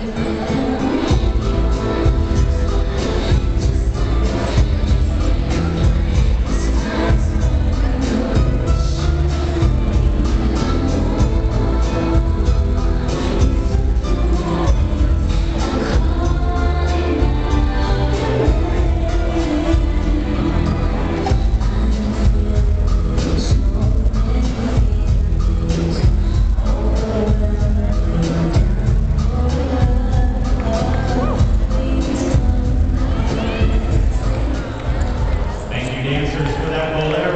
Amen. the answers for that bowl